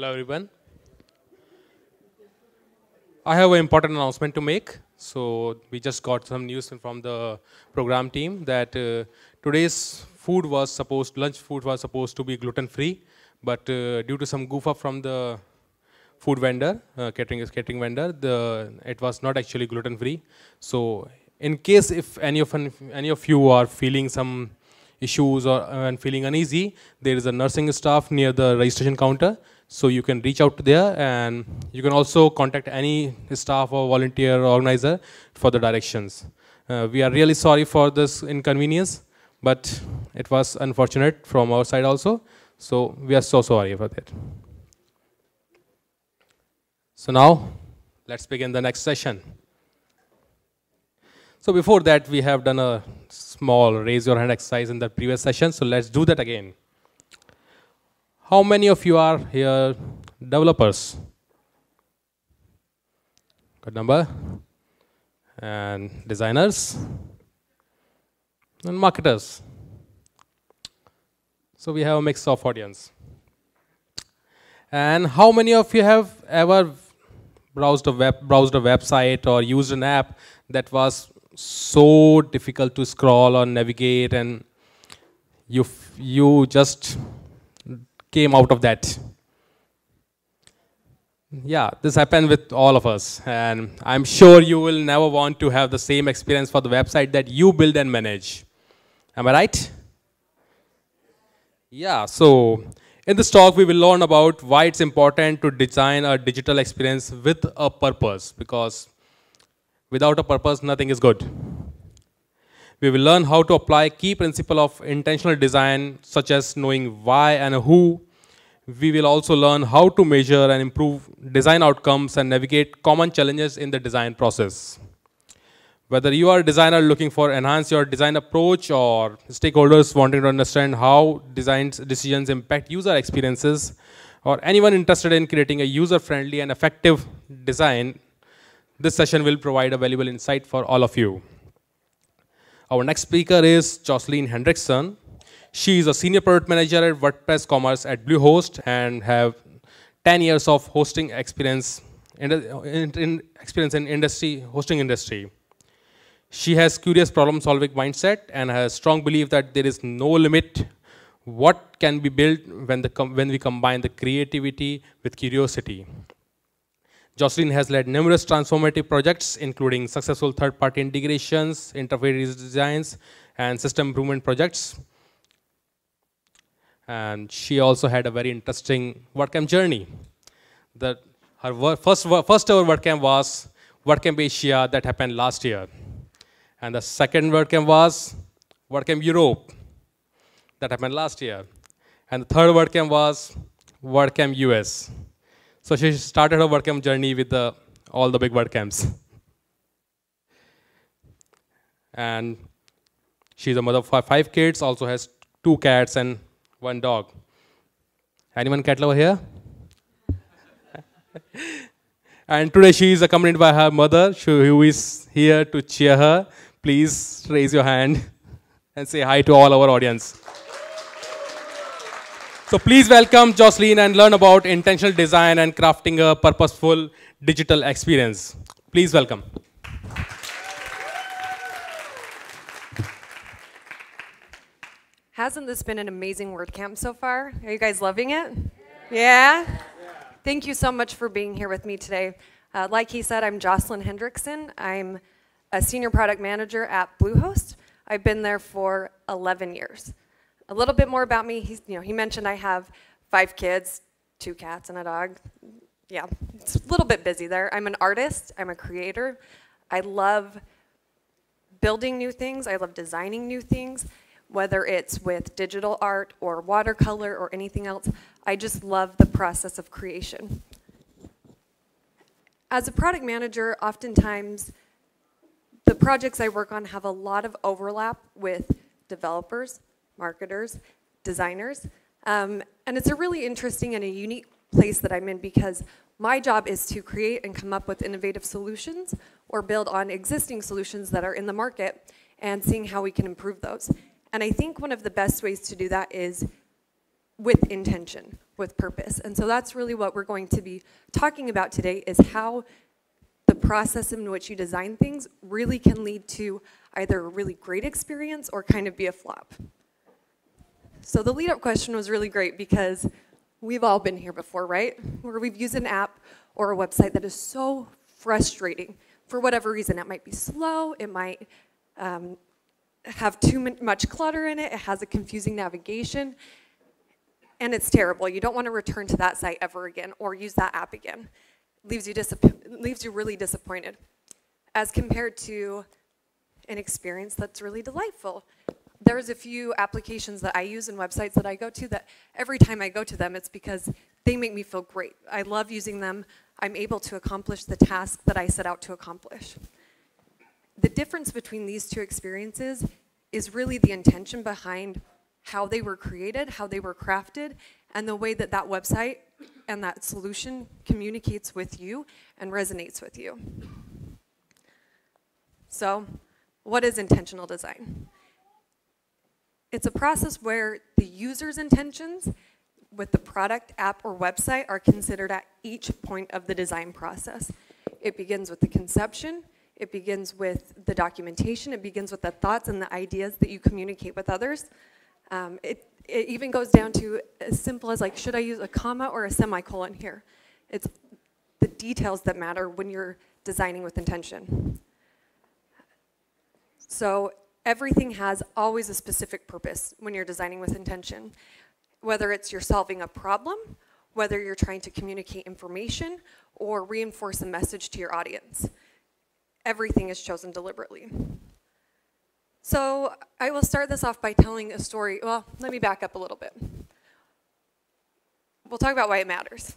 Hello, everyone. I have an important announcement to make. So we just got some news from the program team that uh, today's food was supposed, lunch food was supposed to be gluten-free, but uh, due to some goof up from the food vendor, uh, catering catering vendor, the it was not actually gluten-free. So in case if any of any of you are feeling some issues or and feeling uneasy, there is a nursing staff near the registration counter. So you can reach out to there and you can also contact any staff or volunteer or organizer for the directions. Uh, we are really sorry for this inconvenience, but it was unfortunate from our side also. So we are so sorry for that. So now, let's begin the next session. So before that, we have done a small raise your hand exercise in the previous session. So let's do that again. How many of you are here developers? Good number. And designers and marketers. So we have a mix of audience. And how many of you have ever browsed a web browsed a website or used an app that was so difficult to scroll or navigate and you you just came out of that. Yeah, this happened with all of us. And I'm sure you will never want to have the same experience for the website that you build and manage. Am I right? Yeah, so in this talk, we will learn about why it's important to design a digital experience with a purpose because without a purpose, nothing is good. We will learn how to apply key principle of intentional design, such as knowing why and who. We will also learn how to measure and improve design outcomes and navigate common challenges in the design process. Whether you are a designer looking for enhance your design approach or stakeholders wanting to understand how design decisions impact user experiences, or anyone interested in creating a user-friendly and effective design, this session will provide a valuable insight for all of you. Our next speaker is Jocelyn Hendrickson. She is a senior product manager at WordPress Commerce at Bluehost and have 10 years of hosting experience in, in, in experience in industry hosting industry. She has curious problem solving mindset and has strong belief that there is no limit what can be built when, the when we combine the creativity with curiosity. Jocelyn has led numerous transformative projects, including successful third-party integrations, interface designs, and system improvement projects. And she also had a very interesting WordCamp journey. The, her first, first ever WordCamp was WordCamp Asia that happened last year. And the second WordCamp was WordCamp Europe that happened last year. And the third WordCamp was WordCamp US. So she started her WordCamp journey with the, all the big WordCamps. And she's a mother of five kids, also has two cats and one dog. Anyone cat lover here? and today she is accompanied by her mother, who is here to cheer her. Please raise your hand and say hi to all our audience. So please welcome Jocelyn and learn about intentional design and crafting a purposeful digital experience. Please welcome. Hasn't this been an amazing WordCamp so far? Are you guys loving it? Yeah? yeah? Thank you so much for being here with me today. Uh, like he said, I'm Jocelyn Hendrickson. I'm a senior product manager at Bluehost. I've been there for 11 years. A little bit more about me. He's, you know, he mentioned I have five kids, two cats and a dog. Yeah, it's a little bit busy there. I'm an artist. I'm a creator. I love building new things. I love designing new things, whether it's with digital art or watercolor or anything else. I just love the process of creation. As a product manager, oftentimes the projects I work on have a lot of overlap with developers, marketers, designers. Um, and it's a really interesting and a unique place that I'm in because my job is to create and come up with innovative solutions or build on existing solutions that are in the market and seeing how we can improve those. And I think one of the best ways to do that is with intention. with purpose. And so that's really what we're going to be talking about today is how the process in which you design things really can lead to either a really great experience or kind of be a flop. So the lead up question was really great because we've all been here before, right? Where we've used an app or a website that is so frustrating for whatever reason. It might be slow, it might um, have too much clutter in it, it has a confusing navigation, and it's terrible. You don't want to return to that site ever again or use that app again. Leaves you, leaves you really disappointed as compared to an experience that's really delightful. There's a few applications that I use and websites that I go to that every time I go to them, it's because they make me feel great. I love using them. I'm able to accomplish the task that I set out to accomplish. The difference between these two experiences is really the intention behind how they were created, how they were crafted, and the way that that website and that solution communicates with you and resonates with you. So, what is intentional design? It's a process where the user's intentions with the product, app, or website are considered at each point of the design process. It begins with the conception, it begins with the documentation, it begins with the thoughts and the ideas that you communicate with others. Um, it, it even goes down to as simple as like, should I use a comma or a semicolon here? It's the details that matter when you're designing with intention. So everything has always a specific purpose when you're designing with intention. Whether it's you're solving a problem, whether you're trying to communicate information, or reinforce a message to your audience everything is chosen deliberately. So I will start this off by telling a story. Well, let me back up a little bit. We'll talk about why it matters.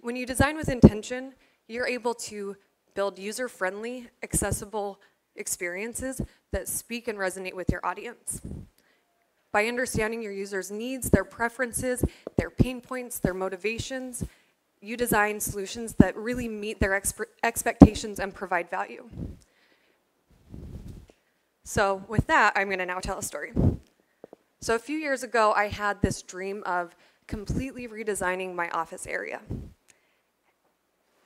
When you design with intention, you're able to build user-friendly, accessible experiences that speak and resonate with your audience. By understanding your users' needs, their preferences, their pain points, their motivations, you design solutions that really meet their expectations and provide value. So with that, I'm gonna now tell a story. So a few years ago, I had this dream of completely redesigning my office area.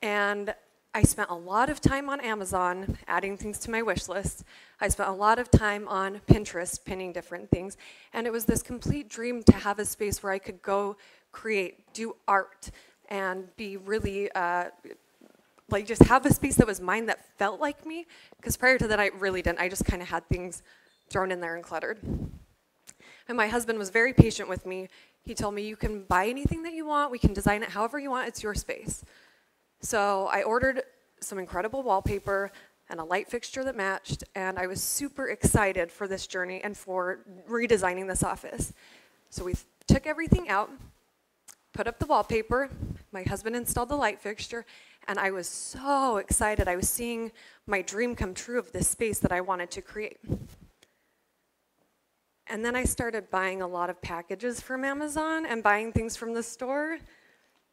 And I spent a lot of time on Amazon adding things to my wish list. I spent a lot of time on Pinterest pinning different things. And it was this complete dream to have a space where I could go create, do art, and be really uh, like just have a space that was mine that felt like me. Because prior to that I really didn't. I just kind of had things thrown in there and cluttered. And my husband was very patient with me. He told me you can buy anything that you want. We can design it however you want. It's your space so I ordered some incredible wallpaper and a light fixture that matched and I was super excited for this journey and for redesigning this office so we took everything out put up the wallpaper, my husband installed the light fixture, and I was so excited. I was seeing my dream come true of this space that I wanted to create. And then I started buying a lot of packages from Amazon and buying things from the store,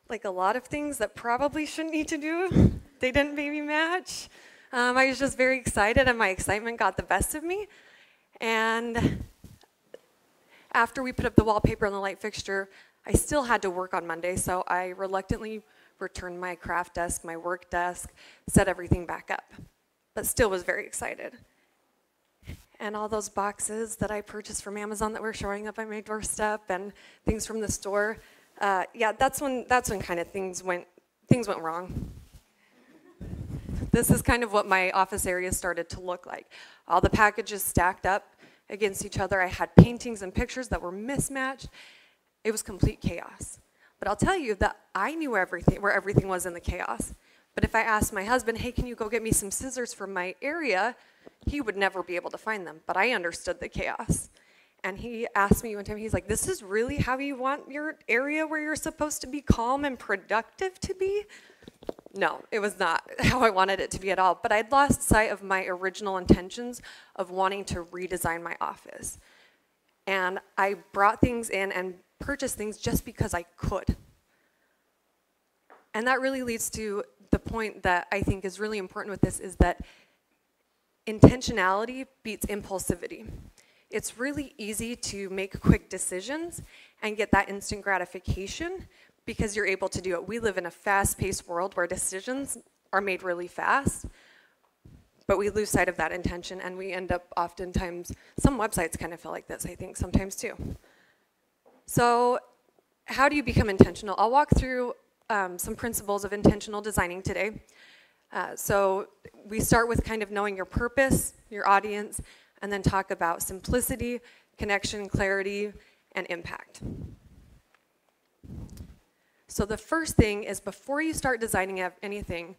like a lot of things that probably shouldn't need to do. They didn't maybe match. Um, I was just very excited, and my excitement got the best of me. And after we put up the wallpaper and the light fixture, I still had to work on Monday, so I reluctantly returned my craft desk, my work desk, set everything back up, but still was very excited. And all those boxes that I purchased from Amazon that were showing up on my doorstep and things from the store, uh, yeah, that's when, that's when kind of things went, things went wrong. this is kind of what my office area started to look like. All the packages stacked up against each other. I had paintings and pictures that were mismatched, it was complete chaos. But I'll tell you that I knew everything, where everything was in the chaos. But if I asked my husband, hey, can you go get me some scissors from my area, he would never be able to find them. But I understood the chaos. And he asked me one time, he's like, this is really how you want your area where you're supposed to be calm and productive to be? No, it was not how I wanted it to be at all. But I'd lost sight of my original intentions of wanting to redesign my office. And I brought things in and purchased things just because I could. And that really leads to the point that I think is really important with this is that intentionality beats impulsivity. It's really easy to make quick decisions and get that instant gratification because you're able to do it. We live in a fast paced world where decisions are made really fast, but we lose sight of that intention and we end up oftentimes, some websites kind of feel like this, I think, sometimes too. So, how do you become intentional? I'll walk through um, some principles of intentional designing today. Uh, so, we start with kind of knowing your purpose, your audience, and then talk about simplicity, connection, clarity, and impact. So the first thing is before you start designing anything,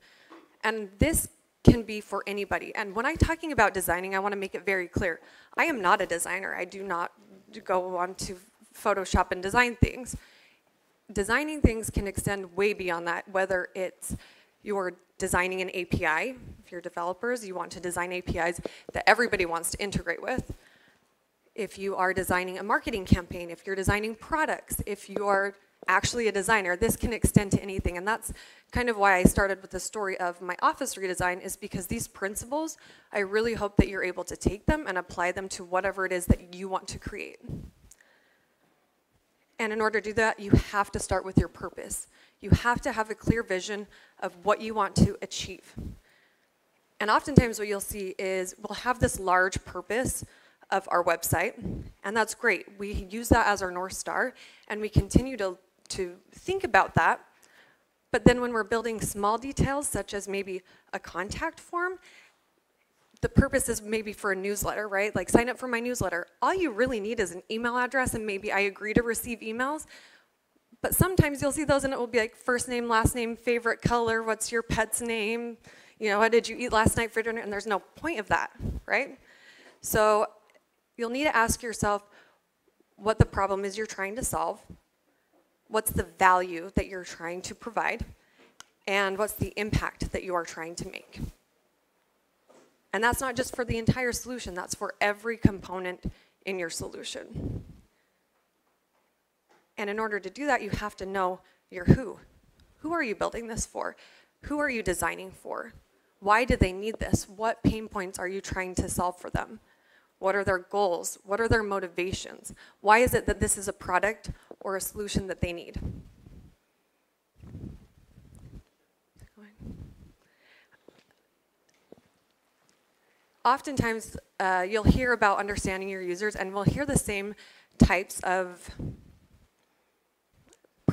and this can be for anybody. And when I'm talking about designing, I want to make it very clear. I am not a designer. I do not go on to Photoshop and design things. Designing things can extend way beyond that, whether it's you're designing an API, if you're developers, you want to design APIs that everybody wants to integrate with. If you are designing a marketing campaign, if you're designing products, if you're actually a designer, this can extend to anything. And that's kind of why I started with the story of my office redesign is because these principles, I really hope that you're able to take them and apply them to whatever it is that you want to create. And in order to do that, you have to start with your purpose. You have to have a clear vision of what you want to achieve. And oftentimes, what you'll see is we'll have this large purpose of our website, and that's great. We use that as our North Star, and we continue to, to think about that. But then, when we're building small details, such as maybe a contact form, the purpose is maybe for a newsletter, right? Like sign up for my newsletter. All you really need is an email address, and maybe I agree to receive emails. But sometimes you'll see those and it will be like first name, last name, favorite color, what's your pet's name, you know, what did you eat last night for dinner? And there's no point of that, right? So you'll need to ask yourself what the problem is you're trying to solve, what's the value that you're trying to provide, and what's the impact that you are trying to make. And that's not just for the entire solution, that's for every component in your solution. And in order to do that, you have to know your who. Who are you building this for? Who are you designing for? Why do they need this? What pain points are you trying to solve for them? What are their goals? What are their motivations? Why is it that this is a product or a solution that they need? Oftentimes, uh, you'll hear about understanding your users, and we'll hear the same types of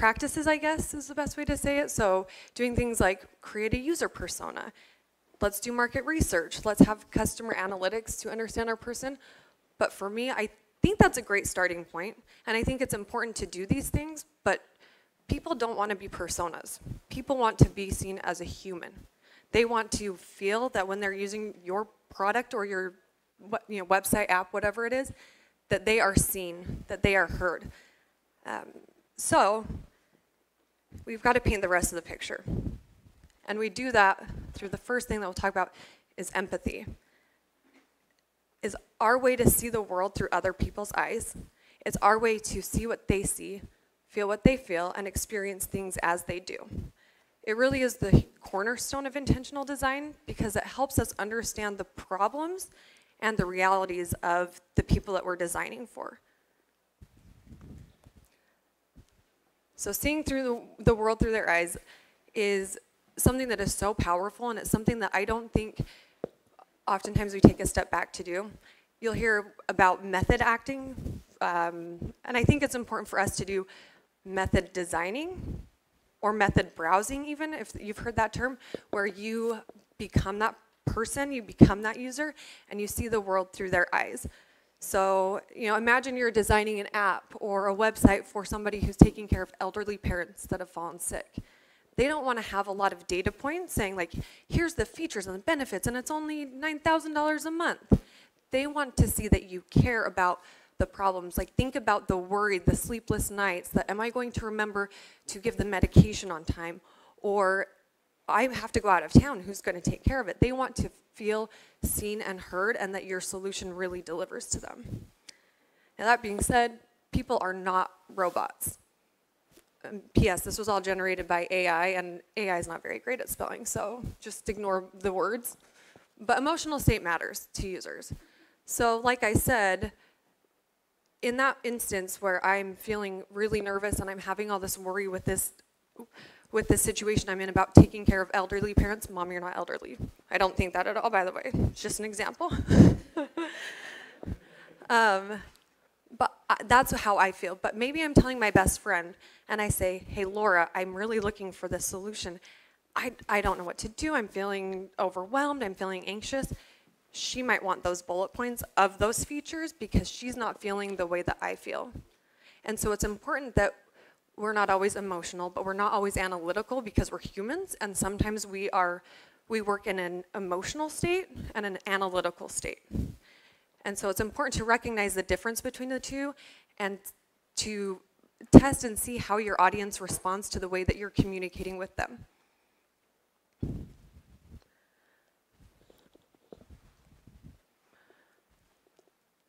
practices, I guess is the best way to say it. So doing things like create a user persona. Let's do market research. Let's have customer analytics to understand our person. But for me, I think that's a great starting point, and I think it's important to do these things, but people don't want to be personas. People want to be seen as a human. They want to feel that when they're using your product or your you know, website, app, whatever it is, that they are seen, that they are heard. Um, so we've got to paint the rest of the picture. And we do that through the first thing that we'll talk about is empathy. Is our way to see the world through other people's eyes. It's our way to see what they see, feel what they feel, and experience things as they do. It really is the cornerstone of intentional design because it helps us understand the problems and the realities of the people that we're designing for. So seeing through the, the world through their eyes is something that is so powerful and it's something that I don't think oftentimes we take a step back to do. You'll hear about method acting, um, and I think it's important for us to do method designing or method browsing even, if you've heard that term, where you become that person, you become that user, and you see the world through their eyes. So, you know, imagine you're designing an app or a website for somebody who's taking care of elderly parents that have fallen sick. They don't want to have a lot of data points saying like, here's the features and the benefits and it's only $9,000 a month. They want to see that you care about the problems. Like think about the worry, the sleepless nights, that am I going to remember to give the medication on time? Or I have to go out of town, who's going to take care of it? They want to feel seen and heard and that your solution really delivers to them. Now, that being said, people are not robots. Um, P.S. This was all generated by AI, and AI is not very great at spelling, so just ignore the words. But emotional state matters to users. So, like I said, in that instance where I'm feeling really nervous and I'm having all this worry with this with this situation I'm in about taking care of elderly parents, mom, you're not elderly. I don't think that at all, by the way. It's just an example. um, but that's how I feel. But maybe I'm telling my best friend and I say, hey, Laura, I'm really looking for this solution. I, I don't know what to do. I'm feeling overwhelmed. I'm feeling anxious. She might want those bullet points of those features because she's not feeling the way that I feel. And so it's important that we're not always emotional, but we're not always analytical because we're humans, and sometimes we are, we work in an emotional state and an analytical state. And so it's important to recognize the difference between the two and to test and see how your audience responds to the way that you're communicating with them.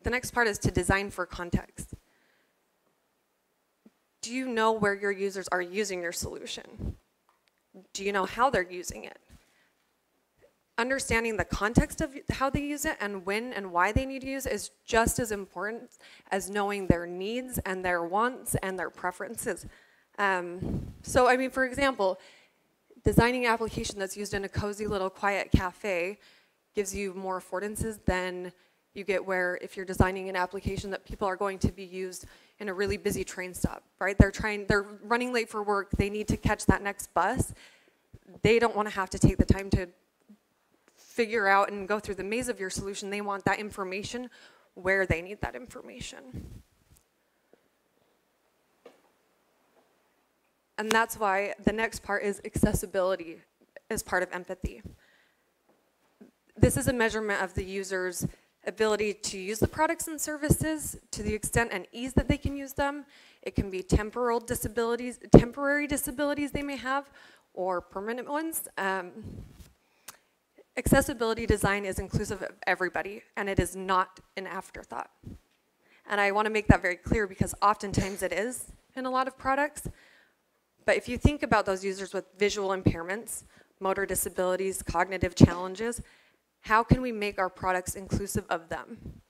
The next part is to design for context do you know where your users are using your solution? Do you know how they're using it? Understanding the context of how they use it and when and why they need to use it is just as important as knowing their needs and their wants and their preferences. Um, so, I mean, for example, designing an application that's used in a cozy little quiet cafe gives you more affordances than you get where if you're designing an application that people are going to be used in a really busy train stop, right? They're trying, they're running late for work, they need to catch that next bus. They don't want to have to take the time to figure out and go through the maze of your solution. They want that information where they need that information. And that's why the next part is accessibility as part of empathy. This is a measurement of the user's ability to use the products and services to the extent and ease that they can use them. It can be temporal disabilities, temporary disabilities they may have, or permanent ones. Um, accessibility design is inclusive of everybody, and it is not an afterthought. And I want to make that very clear because oftentimes it is in a lot of products. But if you think about those users with visual impairments, motor disabilities, cognitive challenges, how can we make our products inclusive of them?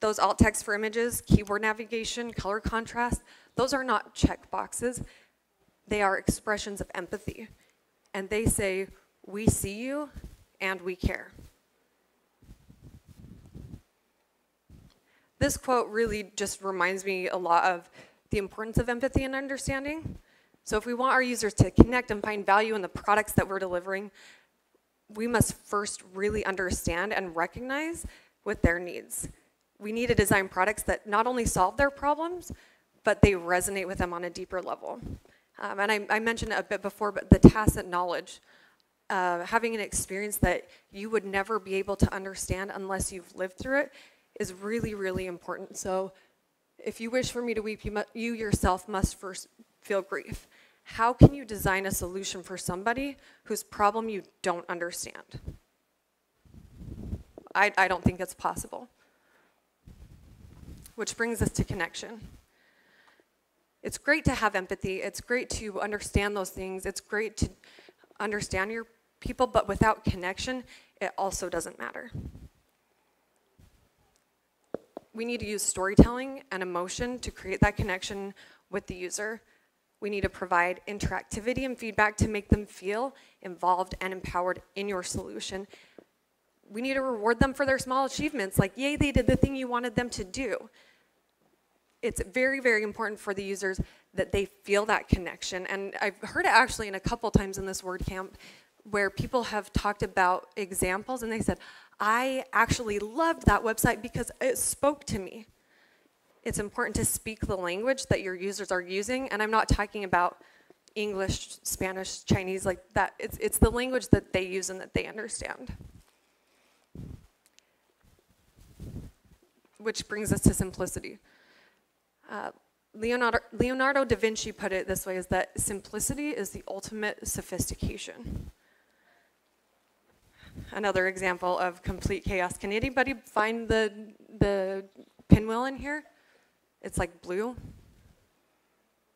Those alt text for images, keyboard navigation, color contrast, those are not check boxes. They are expressions of empathy. And they say, we see you and we care. This quote really just reminds me a lot of the importance of empathy and understanding. So if we want our users to connect and find value in the products that we're delivering, we must first really understand and recognize with their needs. We need to design products that not only solve their problems, but they resonate with them on a deeper level. Um, and I, I, mentioned it a bit before, but the tacit knowledge, uh, having an experience that you would never be able to understand unless you've lived through it is really, really important. So if you wish for me to weep, you, you yourself must first feel grief how can you design a solution for somebody whose problem you don't understand? I, I don't think it's possible. Which brings us to connection. It's great to have empathy. It's great to understand those things. It's great to understand your people, but without connection, it also doesn't matter. We need to use storytelling and emotion to create that connection with the user. We need to provide interactivity and feedback to make them feel involved and empowered in your solution. We need to reward them for their small achievements, like, yay, they did the thing you wanted them to do. It's very, very important for the users that they feel that connection. And I've heard it actually in a couple times in this WordCamp where people have talked about examples and they said, I actually loved that website because it spoke to me it's important to speak the language that your users are using. And I'm not talking about English, Spanish, Chinese, like that. It's, it's the language that they use and that they understand. Which brings us to simplicity. Uh, Leonardo, Leonardo da Vinci put it this way, is that simplicity is the ultimate sophistication. Another example of complete chaos. Can anybody find the, the pinwheel in here? It's like blue.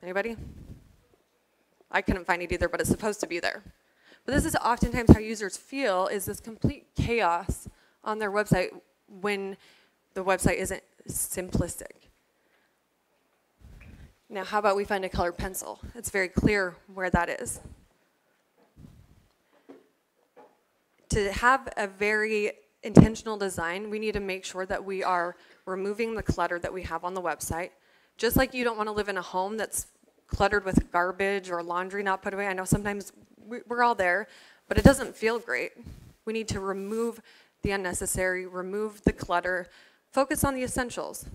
Anybody? I couldn't find it either, but it's supposed to be there. But this is oftentimes how users feel is this complete chaos on their website when the website isn't simplistic. Now, how about we find a colored pencil? It's very clear where that is. To have a very intentional design, we need to make sure that we are removing the clutter that we have on the website. Just like you don't want to live in a home that's cluttered with garbage or laundry not put away. I know sometimes we're all there, but it doesn't feel great. We need to remove the unnecessary, remove the clutter, focus on the essentials.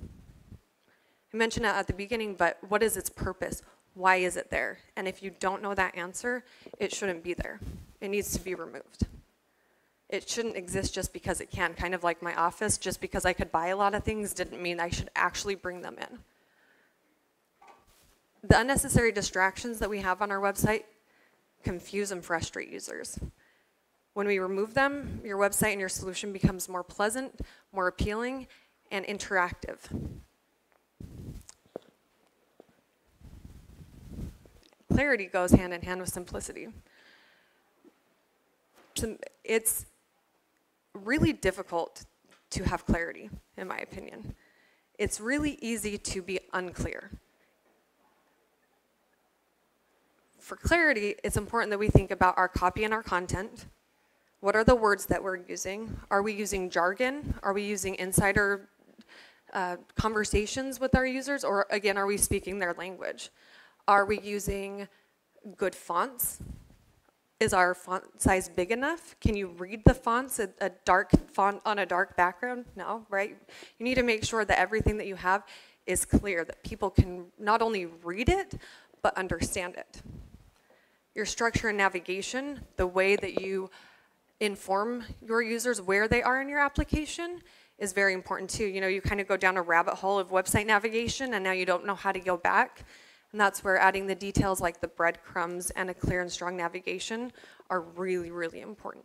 I mentioned it at the beginning, but what is its purpose? Why is it there? And if you don't know that answer, it shouldn't be there. It needs to be removed. It shouldn't exist just because it can. Kind of like my office, just because I could buy a lot of things didn't mean I should actually bring them in. The unnecessary distractions that we have on our website confuse and frustrate users. When we remove them, your website and your solution becomes more pleasant, more appealing, and interactive. Clarity goes hand in hand with simplicity. It's really difficult to have clarity, in my opinion. It's really easy to be unclear. For clarity, it's important that we think about our copy and our content, what are the words that we're using? Are we using jargon? Are we using insider uh, conversations with our users? Or again, are we speaking their language? Are we using good fonts? Is our font size big enough? Can you read the fonts, a, a dark font on a dark background? No, right? You need to make sure that everything that you have is clear, that people can not only read it, but understand it. Your structure and navigation, the way that you inform your users where they are in your application is very important too. You know, you kind of go down a rabbit hole of website navigation and now you don't know how to go back. And that's where adding the details like the breadcrumbs and a clear and strong navigation are really, really important.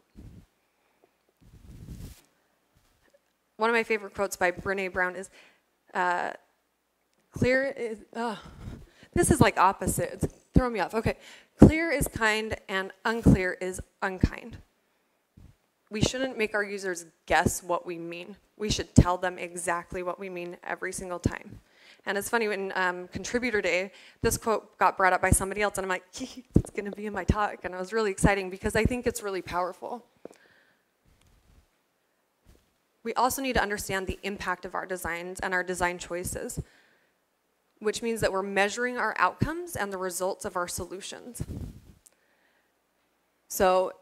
One of my favorite quotes by Brene Brown is, uh, clear is, oh, this is like opposite, it's throwing me off. Okay, clear is kind and unclear is unkind we shouldn't make our users guess what we mean. We should tell them exactly what we mean every single time. And it's funny, when um, Contributor Day, this quote got brought up by somebody else, and I'm like, it's going to be in my talk. And it was really exciting because I think it's really powerful. We also need to understand the impact of our designs and our design choices, which means that we're measuring our outcomes and the results of our solutions. So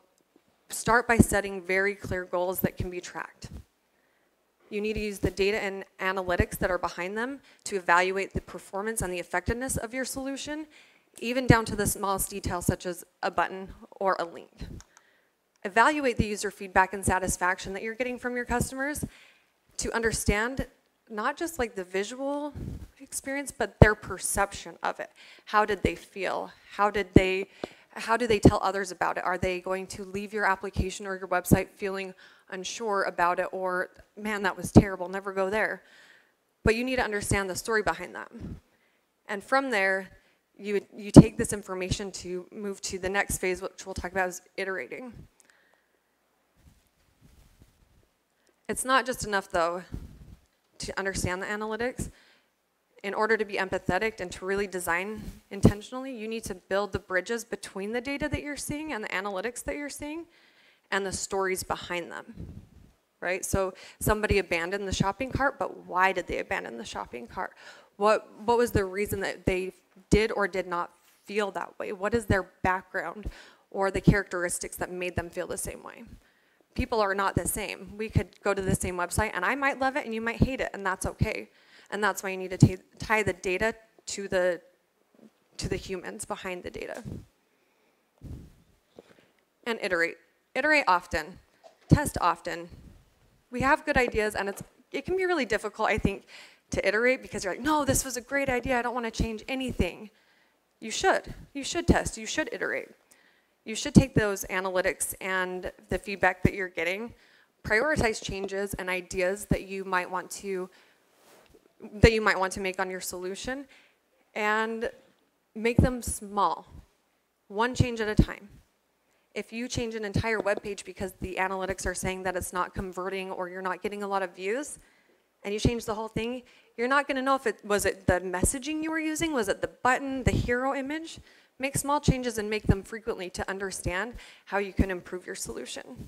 start by setting very clear goals that can be tracked. You need to use the data and analytics that are behind them to evaluate the performance and the effectiveness of your solution, even down to the smallest detail such as a button or a link. Evaluate the user feedback and satisfaction that you're getting from your customers to understand not just like the visual experience, but their perception of it. How did they feel? How did they how do they tell others about it? Are they going to leave your application or your website feeling unsure about it or, man, that was terrible, never go there? But you need to understand the story behind that. And from there, you, you take this information to move to the next phase, which we'll talk about is iterating. It's not just enough, though, to understand the analytics in order to be empathetic and to really design intentionally, you need to build the bridges between the data that you're seeing and the analytics that you're seeing and the stories behind them. Right? So somebody abandoned the shopping cart, but why did they abandon the shopping cart? What what was the reason that they did or did not feel that way? What is their background or the characteristics that made them feel the same way? People are not the same. We could go to the same website and I might love it and you might hate it and that's okay and that's why you need to tie the data to the, to the humans behind the data. And iterate. Iterate often. Test often. We have good ideas, and it's, it can be really difficult, I think, to iterate because you're like, no, this was a great idea. I don't want to change anything. You should. You should test. You should iterate. You should take those analytics and the feedback that you're getting, prioritize changes and ideas that you might want to that you might want to make on your solution and make them small, one change at a time. If you change an entire web page because the analytics are saying that it's not converting or you're not getting a lot of views, and you change the whole thing, You're not going to know if it was it the messaging you were using, was it the button, the hero image? Make small changes and make them frequently to understand how you can improve your solution.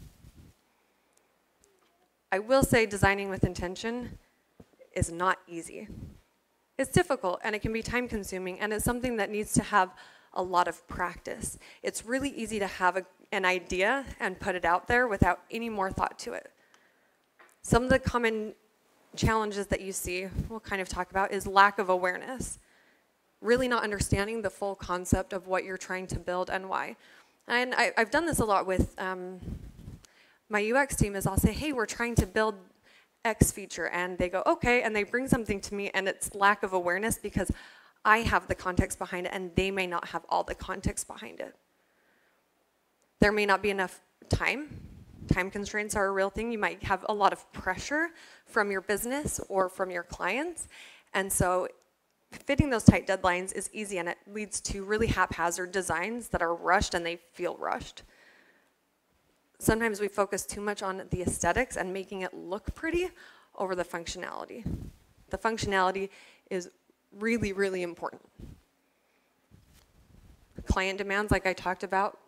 I will say designing with intention is not easy. It's difficult and it can be time consuming and it's something that needs to have a lot of practice. It's really easy to have a, an idea and put it out there without any more thought to it. Some of the common challenges that you see, we'll kind of talk about, is lack of awareness really not understanding the full concept of what you're trying to build and why. And I, have done this a lot with um, my UX team is I'll say, hey, we're trying to build X feature. And they go, okay. And they bring something to me and it's lack of awareness because I have the context behind it and they may not have all the context behind it. There may not be enough time. Time constraints are a real thing. You might have a lot of pressure from your business or from your clients. And so fitting those tight deadlines is easy and it leads to really haphazard designs that are rushed and they feel rushed. Sometimes we focus too much on the aesthetics and making it look pretty over the functionality. The functionality is really, really important. Client demands, like I talked about,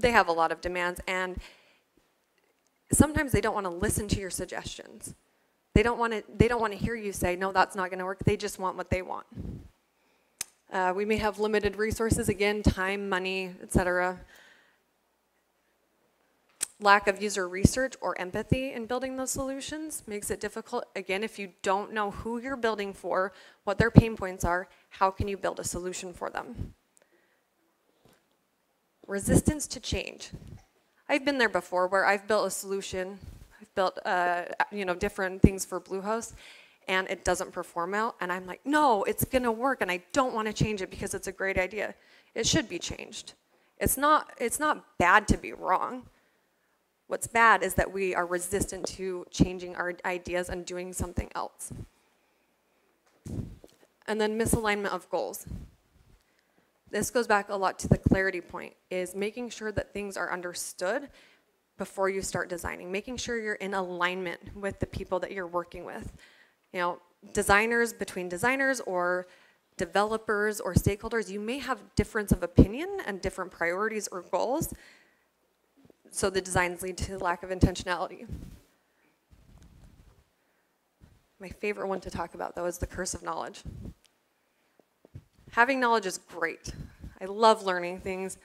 they have a lot of demands and sometimes they don't want to listen to your suggestions. They don't want to, they don't want to hear you say, no, that's not going to work. They just want what they want. Uh, we may have limited resources, again, time, money, etc. Lack of user research or empathy in building those solutions makes it difficult. Again, if you don't know who you're building for, what their pain points are, how can you build a solution for them? Resistance to change. I've been there before where I've built a solution I've built, uh, you know, different things for Bluehost, and it doesn't perform out. And I'm like, no, it's gonna work, and I don't want to change it because it's a great idea. It should be changed. It's not. It's not bad to be wrong. What's bad is that we are resistant to changing our ideas and doing something else. And then misalignment of goals. This goes back a lot to the clarity point, is making sure that things are understood before you start designing, making sure you're in alignment with the people that you're working with. You know, designers between designers or developers or stakeholders, you may have difference of opinion and different priorities or goals. So the designs lead to lack of intentionality. My favorite one to talk about though is the curse of knowledge. Having knowledge is great. I love learning things,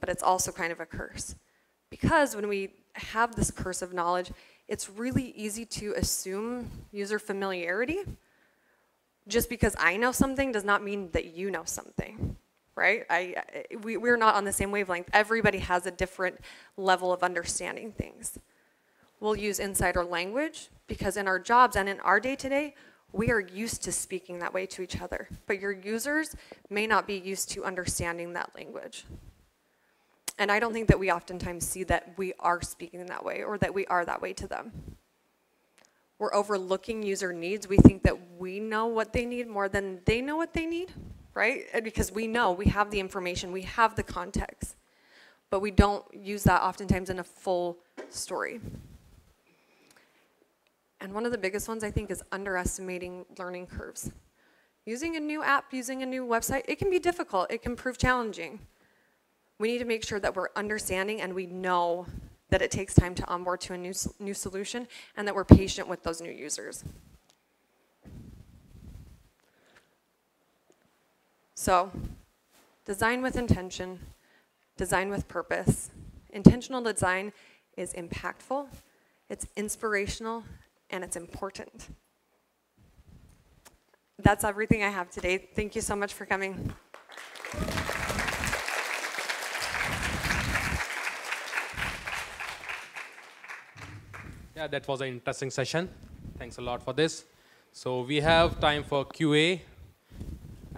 but it's also kind of a curse. Because when we have this curse of knowledge, it's really easy to assume user familiarity. Just because I know something does not mean that you know something, right? I, we, we're not on the same wavelength. Everybody has a different level of understanding things. We'll use insider language because in our jobs and in our day-to-day, -day, we are used to speaking that way to each other. But your users may not be used to understanding that language. And I don't think that we oftentimes see that we are speaking in that way or that we are that way to them. We're overlooking user needs. We think that we know what they need more than they know what they need, right? Because we know, we have the information, we have the context, but we don't use that oftentimes in a full story. And one of the biggest ones I think is underestimating learning curves. Using a new app, using a new website, it can be difficult, it can prove challenging. We need to make sure that we're understanding and we know that it takes time to onboard to a new, new solution and that we're patient with those new users. So, design with intention, design with purpose. Intentional design is impactful, it's inspirational, and it's important. That's everything I have today. Thank you so much for coming. Yeah, that was an interesting session. Thanks a lot for this. So we have time for QA.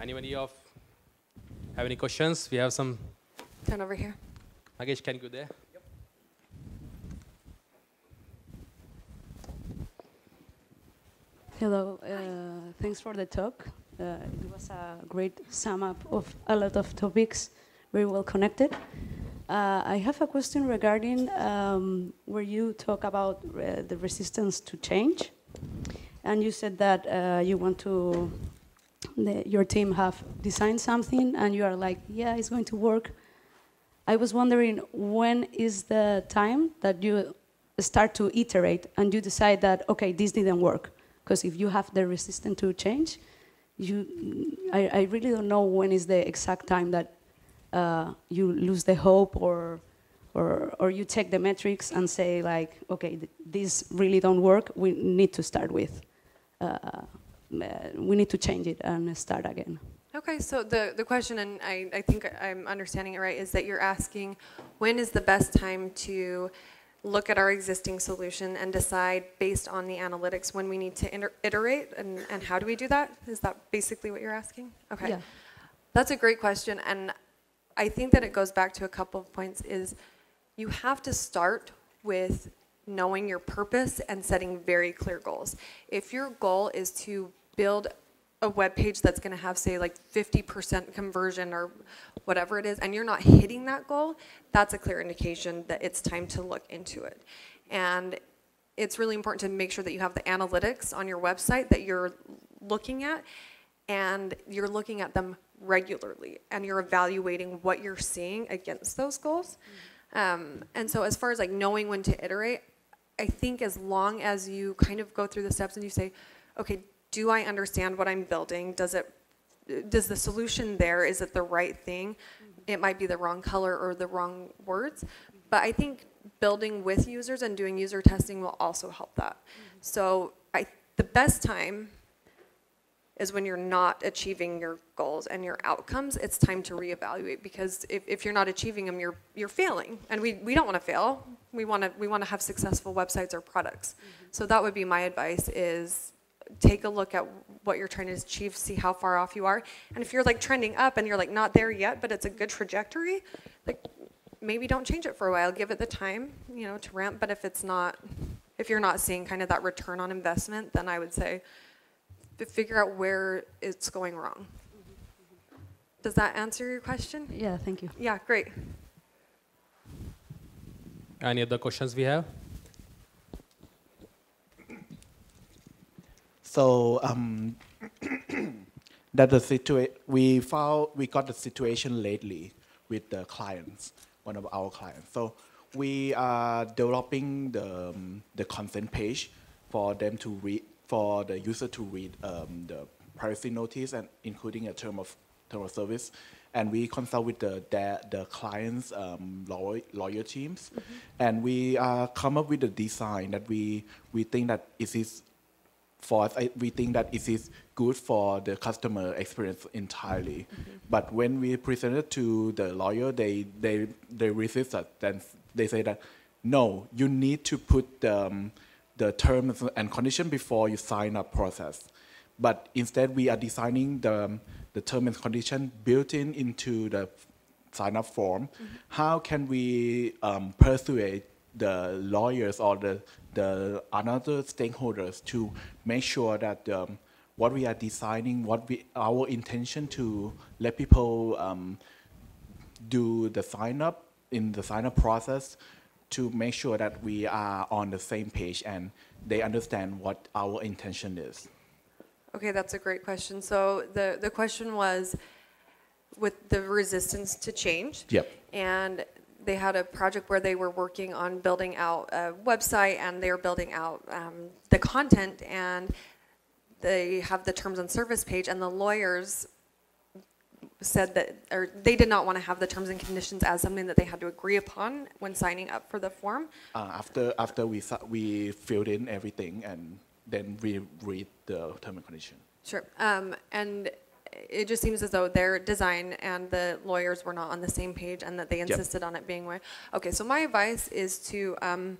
Anybody of have any questions? We have some. Turn over here. Nagesh, can you go there? Yep. Hello. Uh, thanks for the talk. Uh, it was a great sum up of a lot of topics, very well connected. Uh, I have a question regarding um, where you talk about uh, the resistance to change. and you said that uh, you want to, the, your team have designed something, and you are like, yeah, it's going to work. I was wondering when is the time that you start to iterate and you decide that okay, this didn't work? Because if you have the resistance to change, you, I, I really don't know when is the exact time that uh, you lose the hope or, or, or you check the metrics and say like, okay, th this really don't work. We need to start with, uh, Uh, we need to change it and start again. Okay, so the, the question, and I, I think I'm understanding it right, is that you're asking when is the best time to look at our existing solution and decide based on the analytics when we need to iterate and, and how do we do that? Is that basically what you're asking? Okay. Yeah. That's a great question, and I think that it goes back to a couple of points is you have to start with knowing your purpose and setting very clear goals. If your goal is to build a web page that's going to have say like 50% conversion or whatever it is and you're not hitting that goal, that's a clear indication that it's time to look into it. And it's really important to make sure that you have the analytics on your website that you're looking at and you're looking at them regularly and you're evaluating what you're seeing against those goals. Um, and so as far as like knowing when to iterate, I think as long as you kind of go through the steps and you say, okay, do I understand what I'm building? Does it, does the solution there, is it the right thing? It might be the wrong color or the wrong words, but I think building with users and doing user testing will also help that. So I, the best time is when you're not achieving your goals and your outcomes, it's time to reevaluate because if, if you're not achieving them, you're, you're failing. And we, we don't want to fail. We want to we want to have successful websites or products. So that would be my advice is take a look at what you're trying to achieve, see how far off you are. And if you're like trending up and you're like not there yet, but it's a good trajectory, like maybe don't change it for a while. Give it the time, you know, to ramp. But if it's not, if you're not seeing kind of that return on investment, then I would say figure out where it's going wrong. Does that answer your question? Yeah, thank you. Yeah, great. Any other questions we have? So um, that the situation we found we got the situation lately with the clients, one of our clients. So we are developing the um, the consent page for them to read for the user to read um, the privacy notice and including a term of term of service. And we consult with the the, the clients' um, lawyer, lawyer teams, and we uh, come up with a design that we we think that it is for us, I, we think that it is good for the customer experience entirely. But when we presented to the lawyer, they they they resist us. Then they say that no, you need to put um, the terms and condition before you sign up process. But instead, we are designing the the term and condition built in into the sign up form. How can we um, persuade the lawyers or the the another stakeholders to make sure that um, what we are designing, what we our intention to let people um, do the sign up in the sign up process to make sure that we are on the same page and they understand what our intention is. Okay, that's a great question. So the, the question was with the resistance to change. Yep. And they had a project where they were working on building out a website and they were building out um, the content and they have the terms and service page and the lawyers said that, or they did not want to have the terms and conditions as something that they had to agree upon when signing up for the form. Uh, after after we we filled in everything and then we read the term and condition. Sure. Um, and it just seems as though their design and the lawyers were not on the same page and that they insisted on it being way. Okay, so my advice is to, um,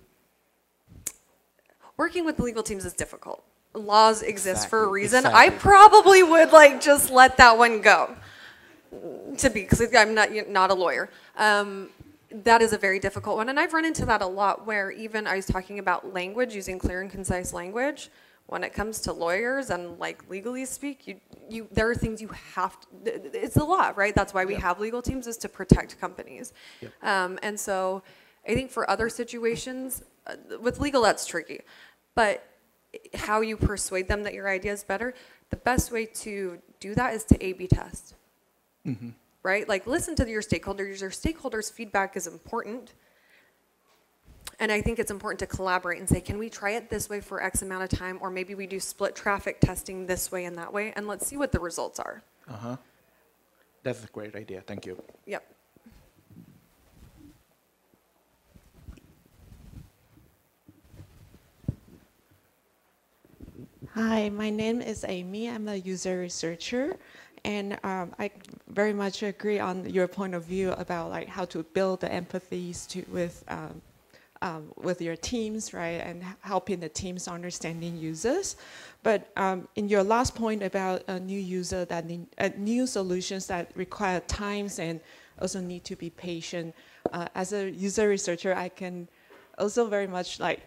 working with the legal teams is difficult. Laws exist for a Exactly, reason. I probably would like just let that one go. To be, because I'm not, not a lawyer. Um, that is a very difficult one. And I've run into that a lot where even I was talking about language, using clear and concise language. When it comes to lawyers and like legally speak, you, you, there are things you have to, it's the law, right? That's why we have legal teams is to protect companies. Um, and so I think for other situations, uh, with legal, that's tricky. But how you persuade them that your idea is better, the best way to do that is to A/B test. Right? Like listen to your stakeholders. Your stakeholders' feedback is important. And I think it's important to collaborate and say, can we try it this way for X amount of time? Or maybe we do split traffic testing this way and that way, and let's see what the results are. Uh-huh. That's a great idea. Thank you. Yep. Hi, my name is Amy. I'm a user researcher, and um, I very much agree on your point of view about like how to build the empathies to with um, um, with your teams, right, and helping the teams understanding users. But um, in your last point about a new user that need, uh, new solutions that require times and also need to be patient. Uh, as a user researcher, I can also very much like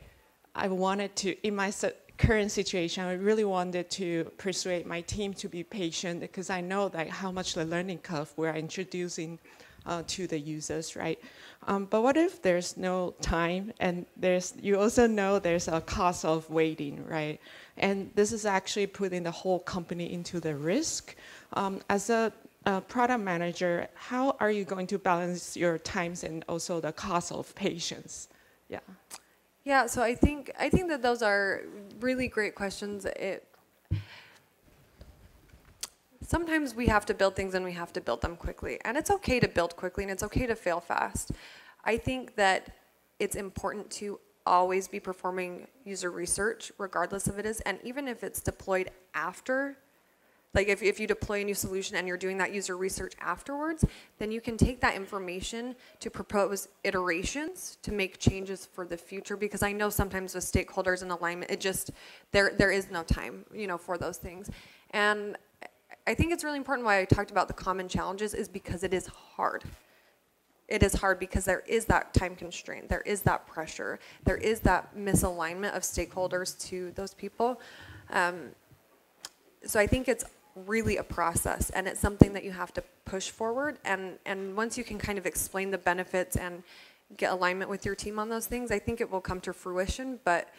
I wanted to in my current situation. I really wanted to persuade my team to be patient because I know like how much the learning curve we're introducing uh, to the users, right? Um, but what if there's no time and there's you also know there's a cost of waiting, right? And this is actually putting the whole company into the risk. Um, as a product manager, how are you going to balance your times and also the cost of patience? Yeah. Yeah, so I think I think that those are really great questions. It sometimes we have to build things and we have to build them quickly, and it's okay to build quickly and it's okay to fail fast. I think that it's important to always be performing user research, regardless of it is, and even if it's deployed after like if, if you deploy a new solution and you're doing that user research afterwards, then you can take that information to propose iterations to make changes for the future. Because I know sometimes with stakeholders and alignment, it just there there is no time, you know, for those things. And I think it's really important why I talked about the common challenges is because it is hard. It is hard because there is that time constraint, there is that pressure, there is that misalignment of stakeholders to those people. Um, so I think it's really a process and it's something that you have to push forward and and once you can kind of explain the benefits and get alignment with your team on those things i think it will come to fruition but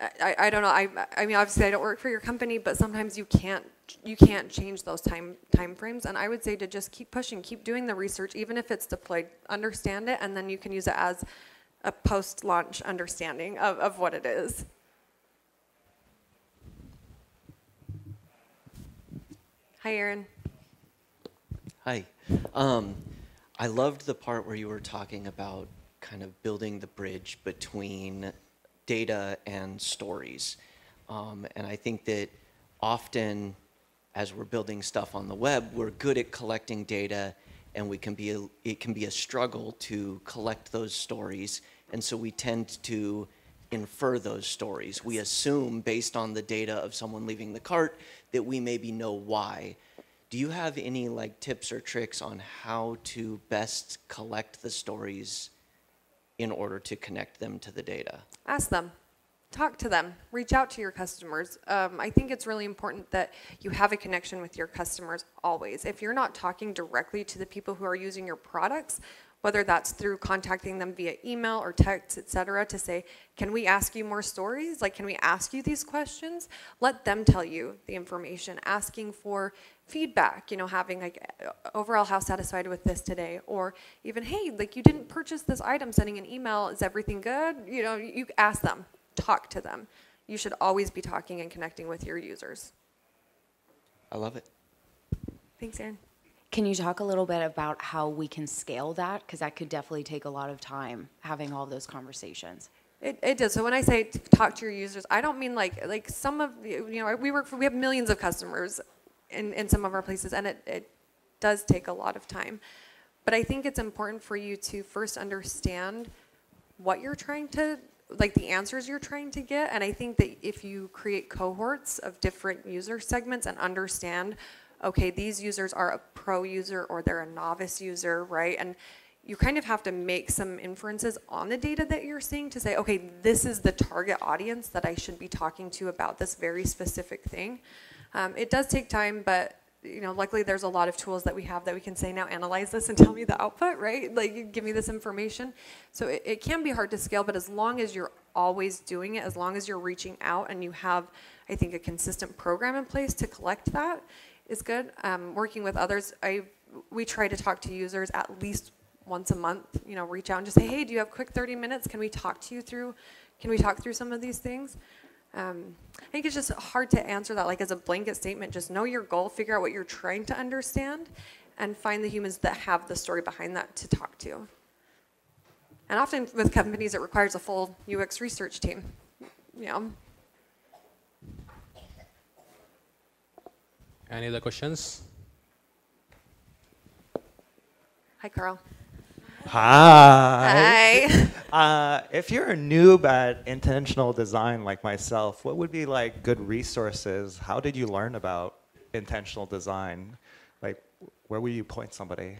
I, I don't know I, I mean obviously i don't work for your company but sometimes you can't you can't change those time time frames and i would say to just keep pushing keep doing the research even if it's deployed understand it and then you can use it as a post launch understanding of, of what it is hi aaron Hi. Um, I loved the part where you were talking about kind of building the bridge between data and stories. Um, and I think that often, as we're building stuff on the web, we're good at collecting data, and we can be a, it can be a struggle to collect those stories. And so we tend to infer those stories. We assume, based on the data of someone leaving the cart, that we maybe know why. Do you have any like tips or tricks on how to best collect the stories in order to connect them to the data? ask them talk to them. Reach out to your customers. Um, i think it's really important that you have a connection with your customers always. If you're not talking directly to the people who are using your products whether that's through contacting them via email or text etc to say can we ask you more stories? Like can we ask you these questions? Let them tell you the information asking for feedback you know having like overall how satisfied with this today? Or even hey like you didn't purchase this item. Sending an email. Is everything good? You know you ask them talk to them you should always be talking and connecting with your users I love it. thanks aaron Can you talk a little bit about how we can scale that? Because that could definitely take a lot of time having all those conversations. It, it does. So when I say talk to your users, I don't mean like like some of you know we work for we have millions of customers in, in some of our places, and it, it does take a lot of time. But I think it's important for you to first understand what you're trying to like the answers you're trying to get, and I think that if you create cohorts of different user segments and understand, okay, these users are a pro user or they're a novice user, right? And you kind of have to make some inferences on the data that you're seeing to say, okay, this is the target audience that I should be talking to about this very specific thing. Um, it does take time, but you know, luckily there's a lot of tools that we have that we can say, now analyze this and tell me the output, right? Like, give me this information. So it, it can be hard to scale, but as long as you're always doing it, as long as you're reaching out and you have, I think, a consistent program in place to collect that is good. Um, working with others, I we try to talk to users at least once a month. You know, reach out and just say, hey, do you have quick 30 minutes? Can we talk to you through? Can we talk through some of these things? Um, I think it's just hard to answer that like as a blanket statement. Just know your goal, figure out what you're trying to understand, and find the humans that have the story behind that to talk to. And often with companies, it requires a full UX research team. Yeah. Any other questions? Hi, Carl. Hi. Hi. Uh, if you're a noob at intentional design like myself, what would be like good resources? How did you learn about intentional design? Like, where would you point somebody?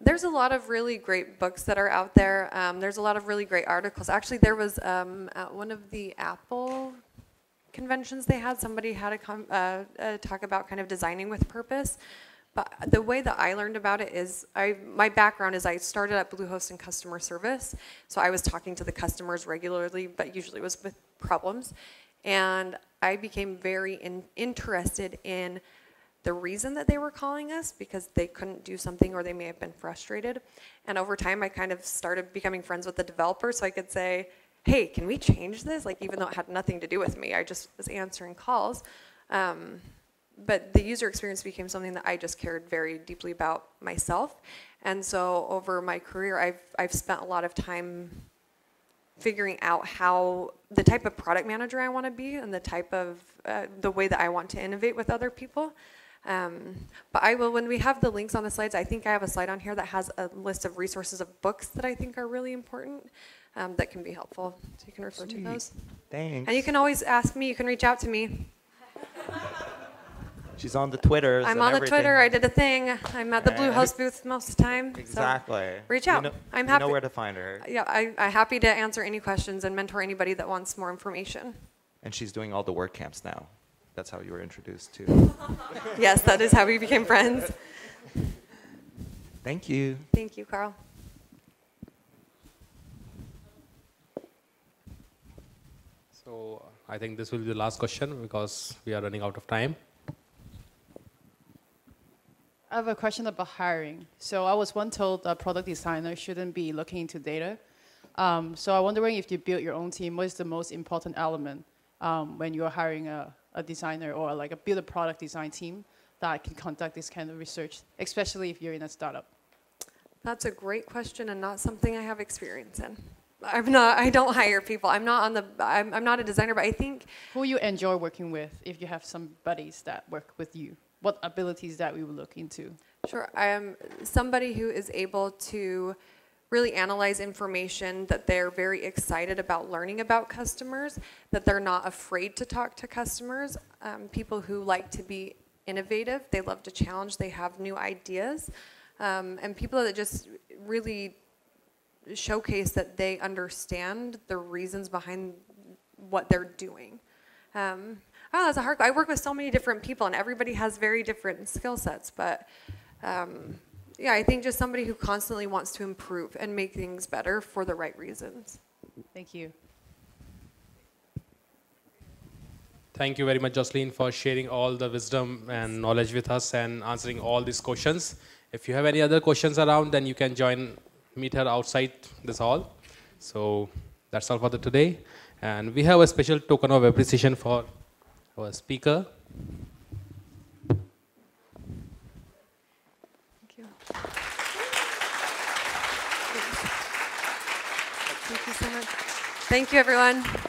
There's a lot of really great books that are out there. Um, there's a lot of really great articles. Actually, there was um, at one of the Apple conventions they had, somebody had a, com- uh, a talk about kind of designing with purpose. But the way that I learned about it is, I my background is I started at Bluehost in customer service, so I was talking to the customers regularly, but usually it was with problems, and I became very in, interested in the reason that they were calling us because they couldn't do something or they may have been frustrated. And over time, I kind of started becoming friends with the developer so I could say, hey, can we change this? Like, even though it had nothing to do with me, I just was answering calls. Um, but the user experience became something that I just cared very deeply about myself. And so over my career, I've, I've spent a lot of time figuring out how the type of product manager I want to be and the type of uh, the way that I want to innovate with other people. Um, but I will, when we have the links on the slides, I think I have a slide on here that has a list of resources of books that I think are really important um, that can be helpful. So you can refer Sweet. to those. Thanks. And you can always ask me, you can reach out to me. She's on the Twitter. I'm on the Twitter. I did a thing. I'm at the Bluehost booth most of the time. so Exactly. reach You out. know- I'm you happy. know where to find her. Yeah, I, I'm happy to answer any questions and mentor anybody that wants more information. And she's doing all the WordCamps now. That's how you were introduced to. Yes, that is how we became friends. Thank you. Thank you, Carl. So I think this will be the last question because we are running out of time. I have a question about hiring. So I was once told a product designer shouldn't be looking into data. Um, so I'm wondering if you build your own team, what is the most important element um, when you're hiring a, a designer or like a build a product design team that can conduct this kind of research, especially if you're in a startup? That's a great question and not something I have experience in. I'm not, I don't hire people. I'm not on the, I'm, I'm not a designer, but I think Who you enjoy working with if you have some buddies that work with you? What abilities that we would look into? Sure. I am somebody who is able to really analyze information that they're very excited about learning about customers, that they're not afraid to talk to customers, um, people who like to be innovative, they love to challenge, they have new ideas, um, and people that just really showcase that they understand the reasons behind what they're doing. Um, oh, that's a hard. I work with so many different people, and everybody has very different skill sets. But um, yeah, I think just somebody who constantly wants to improve and make things better for the right reasons. Thank you. Thank you very much, Jocelyn, for sharing all the wisdom and knowledge with us and answering all these questions. If you have any other questions around, then you can join, meet her outside this hall. So that's all for the today. And we have a special token of appreciation for our speaker. Thank you. Thank you so much. Thank you, everyone.